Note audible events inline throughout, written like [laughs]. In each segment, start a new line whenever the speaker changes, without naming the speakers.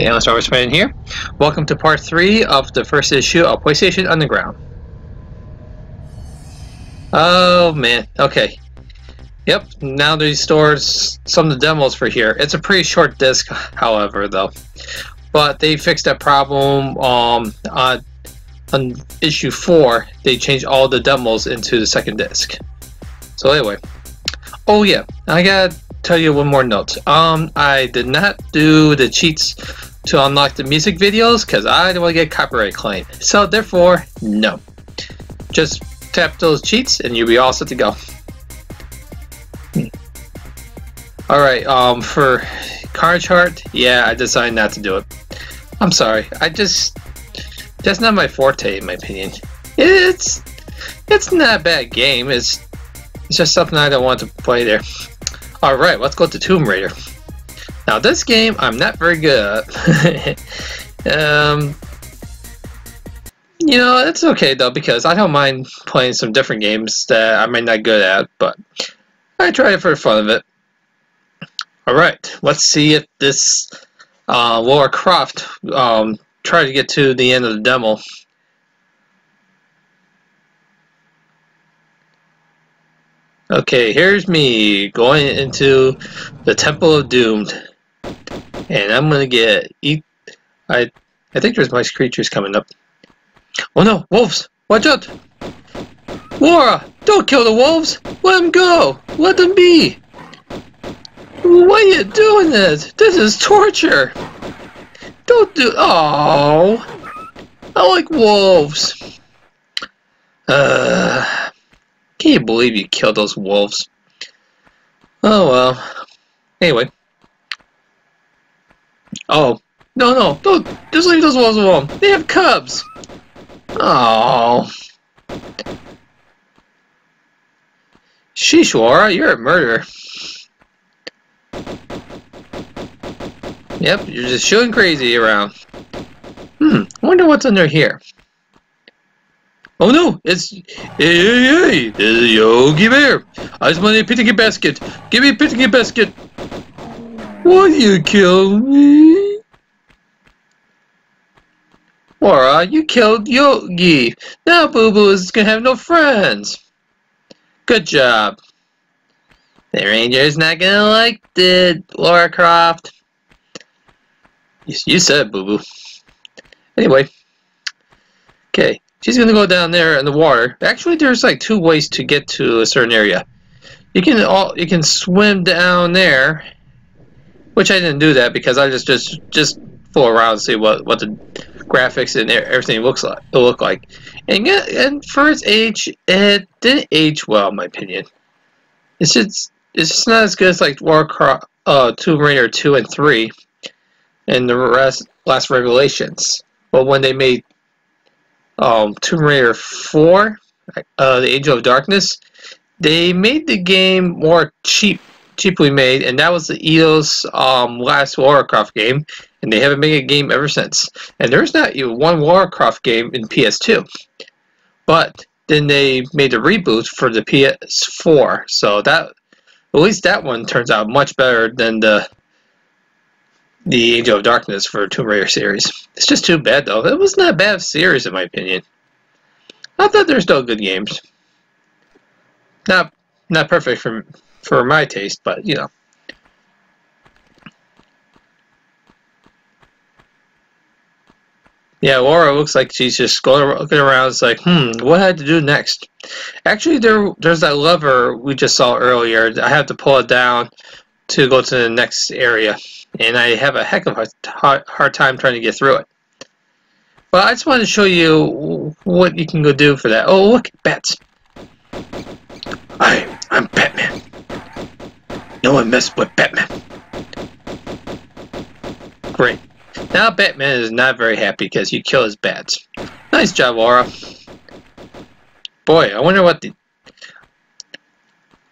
Okay, let's start with here. Welcome to part 3 of the first issue of PlayStation Underground. Oh man, okay. Yep, now they stored some of the demos for here. It's a pretty short disc, however, though. But they fixed that problem um, on, on issue 4. They changed all the demos into the second disc. So anyway. Oh yeah, I gotta tell you one more note. Um, I did not do the cheats to unlock the music videos because I don't want to get copyright claim. So therefore, no. Just tap those cheats and you'll be all set to go. Hmm. Alright, um, for card chart, yeah, I decided not to do it. I'm sorry, I just, that's not my forte in my opinion. It's, it's not a bad game, it's, it's just something I don't want to play there. Alright, let's go to Tomb Raider. Now this game, I'm not very good [laughs] um, you know, it's okay though because I don't mind playing some different games that I might not good at, but I try it for the fun of it. Alright, let's see if this uh, Lara Croft um, try to get to the end of the demo. Okay, here's me going into the Temple of Doomed. And I'm gonna get eat I I think there's nice creatures coming up. Oh no, wolves! Watch out! Lara! Don't kill the wolves! Let them go! Let them be! Why are you doing this? This is torture! Don't do- Oh! I like wolves! Uh... Can you believe you killed those wolves? Oh well. Anyway. Oh. No, no. Don't. Just leave those wolves alone. They have cubs. Oh. Sheesh, Lara, you're a murderer. Yep, you're just shooting crazy around. Hmm, I wonder what's under here. Oh no, it's hey hey hey, it's Yogi Bear. I just want a picnic basket. Give me a picnic basket. Why you kill me? Lara, you killed Yogi. Now Boo Boo is gonna have no friends. Good job. The Ranger's not gonna like it, Laura Croft. You said Boo Boo. Anyway. Okay, She's gonna go down there in the water. Actually, there's like two ways to get to a certain area. You can all you can swim down there, which I didn't do that because I just just just fool around and see what what the graphics and everything looks like look like. And and for its age, it didn't age well, in my opinion. It's just it's just not as good as like Warcraft, uh, Tomb Raider two and three, and the rest last Revelations. Well, when they made um, Tomb Raider 4, uh, The Angel of Darkness, they made the game more cheap, cheaply made, and that was the Eidos um, last Warcraft game, and they haven't made a game ever since. And there's not even one Warcraft game in PS2. But then they made a reboot for the PS4, so that at least that one turns out much better than the the Angel of Darkness for Tomb Raider series. It's just too bad, though. It was not a bad series, in my opinion. I thought they're still good games. Not not perfect for for my taste, but you know. Yeah, Laura looks like she's just going looking around. It's like, hmm, what I had to do next? Actually, there there's that lever we just saw earlier. I have to pull it down to go to the next area and I have a heck of a hard time trying to get through it. But I just wanted to show you what you can go do for that. Oh, look, bats. I, I'm Batman. No one mess with Batman. Great. Now Batman is not very happy because you kill his bats. Nice job, Lara. Boy, I wonder what the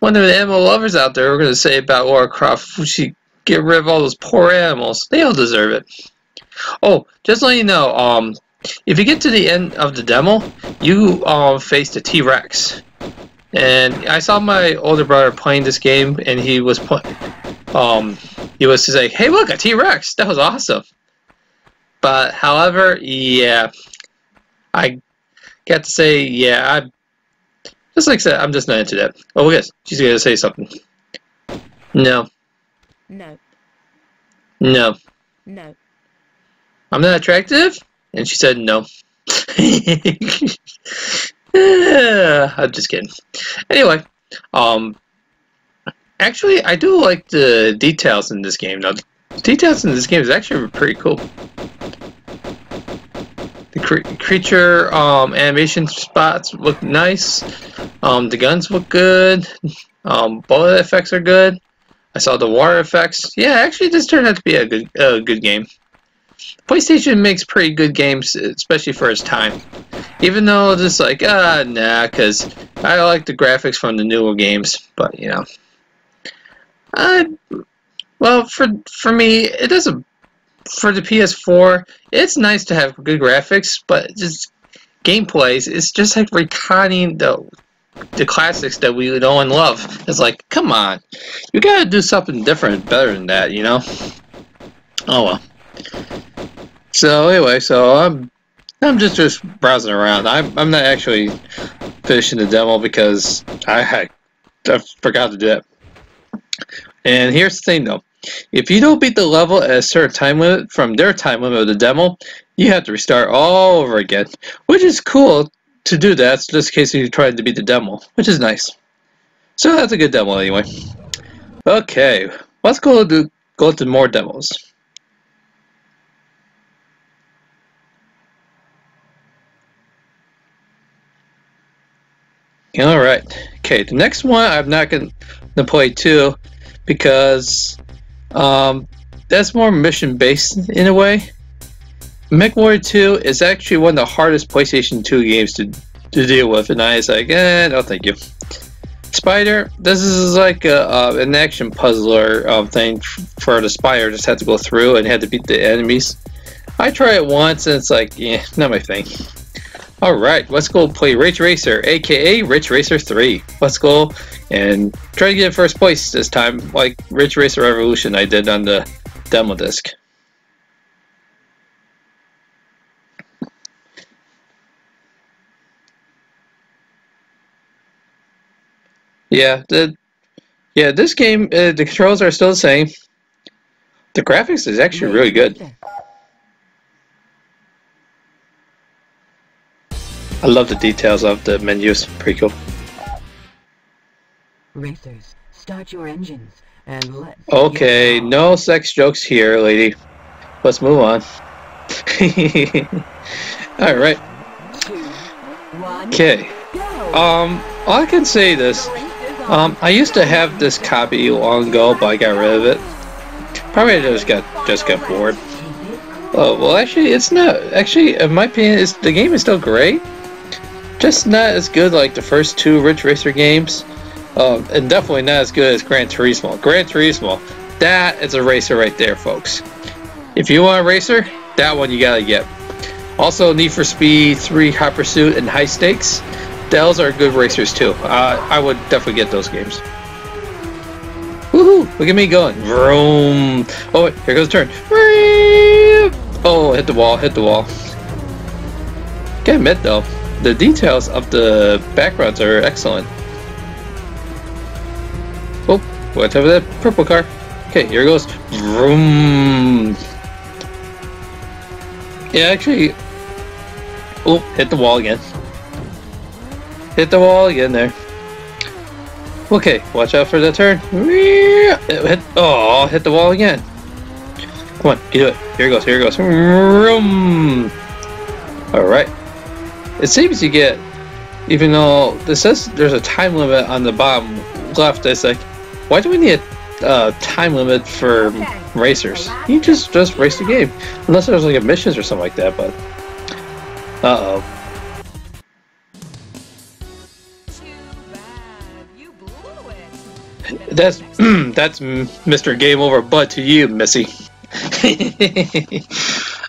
wonder the animal lovers out there are going to say about Lara Croft. She Get rid of all those poor animals. They all deserve it. Oh, just let you know, um, if you get to the end of the demo, you uh, face the T-Rex. And I saw my older brother playing this game, and he was um, he was like, "Hey, look, a T-Rex! That was awesome." But however, yeah, I got to say, yeah, I just like I said, I'm just not into that. Oh yes, she's gonna say something. No,
No,
no,
no.
I'm not attractive, and she said no. [laughs] [sighs] I'm just kidding. Anyway, um, actually, I do like the details in this game. Now, the details in this game is actually pretty cool. The cre creature um, animation spots look nice. Um, the guns look good. Um, bullet effects are good. I saw the water effects. Yeah, actually, this turned out to be a good, a good game. PlayStation makes pretty good games, especially for its time. Even though it's just like, ah, nah, because I like the graphics from the newer games, but you know. I, well, for for me, it doesn't. For the PS4, it's nice to have good graphics, but just gameplays, it's just like recounting the the classics that we know and love. It's like, come on, you gotta do something different, better than that, you know. Oh well. So anyway, so I'm I'm just just browsing around. I'm I'm not actually finishing the demo because I I forgot to do it. And here's the thing though. If you don't beat the level at a certain time limit from their time limit of the demo, you have to restart all over again. Which is cool to do that, just in case you tried to beat the demo, which is nice. So that's a good demo anyway. Okay, let's go to go to more demos. All right. Okay, the next one I'm not going to play too because um, that's more mission based in a way. MechWarrior 2 is actually one of the hardest PlayStation 2 games to, to deal with, and I was like, eh, no, thank you. Spider, this is like a, uh, an action puzzler um, thing for the Spider, just had to go through and had to beat the enemies. I try it once and it's like, yeah, not my thing. Alright, let's go play Rage Racer, aka Ridge Racer 3. Let's go and try to get first place this time, like Ridge Racer Revolution I did on the demo disc. Yeah, the yeah this game uh, the controls are still the same. The graphics is actually really good. I love the details of the menus. Pretty cool.
Racers, start your engines and let's.
Okay, no sex jokes here, lady. Let's move on. [laughs] All right. Okay. Um, all I can say this. Um, I used to have this copy long ago, but I got rid of it. Probably just got just got bored. Oh well, actually, it's not. Actually, in my opinion, the game is still great. Just not as good like the first two Ridge Racer games, um, and definitely not as good as Gran Turismo. Gran Turismo, that is a racer right there, folks. If you want a racer, that one you gotta get. Also, Need for Speed 3 Hot Pursuit and High Stakes. Those are good racers too. Uh, I would definitely get those games. Woohoo! Look at me going. Vroom. Oh, wait, here goes the turn. Oh, hit the wall, hit the wall. Gotta admit though, the details of the backgrounds are excellent. Oh, what's over that purple car? Okay, here it goes. Vroom. Yeah, actually. Oh, hit the wall again. Hit the wall again there. Okay, watch out for the turn. Hit, oh, hit the wall again. Come on, do it. Here it goes, here it goes. Vroom. Alright. It seems you get, even though this says there's a time limit on the bottom left, it's like, why do we need a uh, time limit for racers? You just just race the game, unless there's like a missions or something like that. But uh oh,
You blew it.
that's [clears throat] that's Mr. Game Over Bud to you, Missy. [laughs]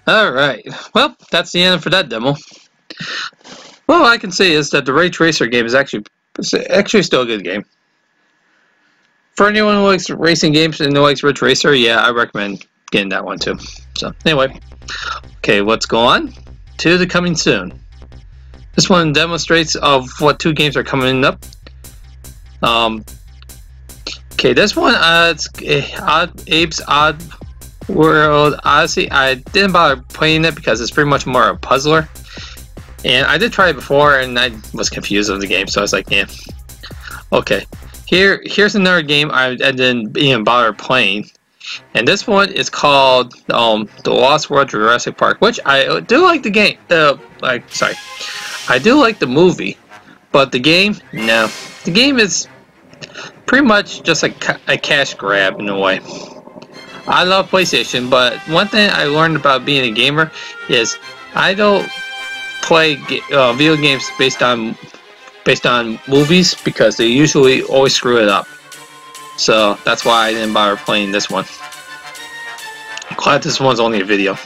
All right, well that's the end for that demo. Well, I can say is that the Rage Racer game is actually actually still a good game. For anyone who likes racing games and who likes Ridge Racer, yeah, I recommend getting that one too. So anyway, okay, let's go on to the coming soon. This one demonstrates of what two games are coming up. Um, okay, this one, uh, it's uh, Odd Apes Odd World Odyssey. I didn't bother playing it because it's pretty much more of a puzzler. And I did try it before, and I was confused of the game, so I was like, yeah. Okay, here here's another game I, I didn't even bother playing. And this one is called um, The Lost World Jurassic Park, which I do like the game. Uh, like, sorry, I do like the movie, but the game, no. The game is pretty much just a, a cash grab in a way. I love PlayStation, but one thing I learned about being a gamer is I don't play uh, video games based on based on movies because they usually always screw it up. So that's why I didn't bother playing this one. I'm glad this one's only a video.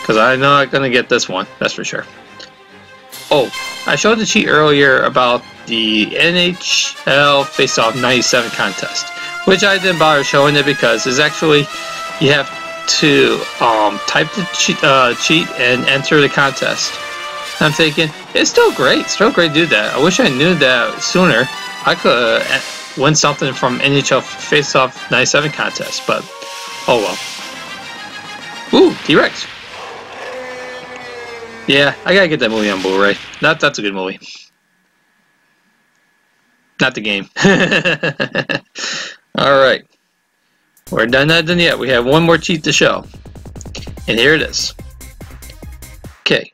Because I'm not to get this one, that's for sure. Oh, I showed the cheat earlier about the NHL Face-Off 97 contest. Which I didn't bother showing it because it's actually, you have to um, type the cheat, uh, cheat and enter the contest. I'm thinking, it's still great, still great to do that. I wish I knew that sooner. I could uh, win something from NHL Face-Off 97 contest, but oh well. Ooh, T-Rex. Yeah, I gotta get that movie on Blu-ray. That that's a good movie. Not the game. [laughs] Alright. We're done not done yet. We have one more cheat to show. And here it is. Okay.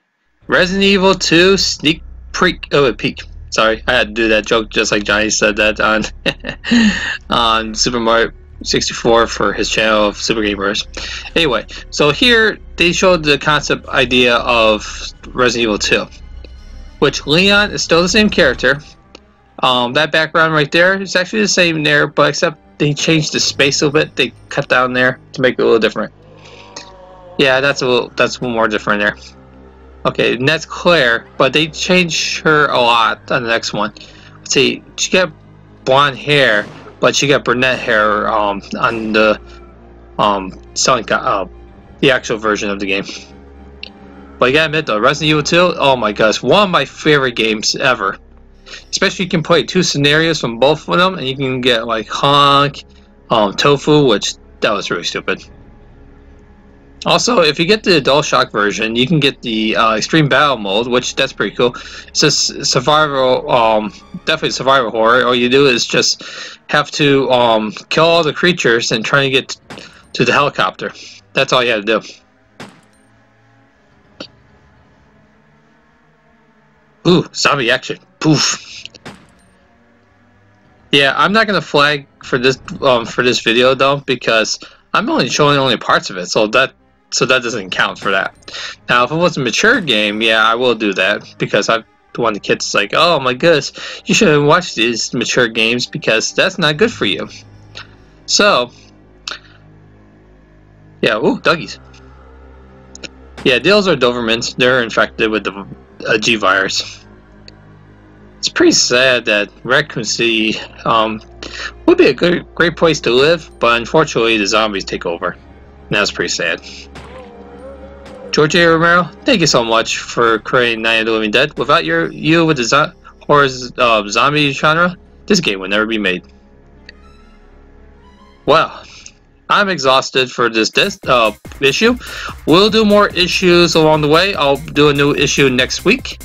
Resident Evil 2 Sneak Peek. Oh, a peek. Sorry, I had to do that joke just like Johnny said that on [laughs] on Super Mario 64 for his channel of Super Gamers. Anyway, so here they showed the concept idea of Resident Evil 2, which Leon is still the same character. Um, that background right there is actually the same there, but except they changed the space a little bit. They cut down there to make it a little different. Yeah, that's a little that's little more different there. Okay, that's Claire, but they changed her a lot on the next one. See, she got blonde hair, but she got brunette hair um, on the um, selling uh, the actual version of the game. But you gotta admit though, Resident Evil 2, oh my gosh, one of my favorite games ever. Especially you can play two scenarios from both of them, and you can get like Hunk, um, Tofu, which that was really stupid. Also, if you get the DualShock version, you can get the uh, Extreme Battle mode, which that's pretty cool. It's just survival, um, definitely survival horror. All you do is just have to um, kill all the creatures and try to get to the helicopter. That's all you have to do. Ooh, zombie action. Poof. Yeah, I'm not gonna flag for this um, for this video though because I'm only showing only parts of it, so that so that doesn't count for that. Now, if it was a mature game, yeah, I will do that because I one the kids like, oh my goodness, you shouldn't watch these mature games because that's not good for you. So, yeah, ooh, doggies. Yeah, deals are Dobermans. They're infected with the uh, G virus. It's pretty sad that Raccoon City um, would be a good, great place to live, but unfortunately the zombies take over. And was pretty sad. George A. Romero, thank you so much for creating Night of the Living Dead. Without your you with the zo horror uh, zombie genre, this game would never be made. Well, I'm exhausted for this, this uh, issue. We'll do more issues along the way. I'll do a new issue next week,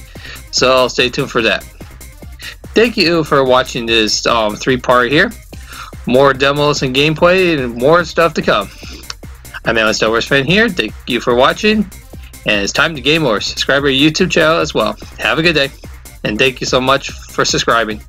so stay tuned for that. Thank you for watching this um, three-part here. More demos and gameplay and more stuff to come. I'm Alan Star Wars fan here. Thank you for watching. And it's time to game more. Subscribe to our YouTube channel as well. Have a good day. And thank you so much for subscribing.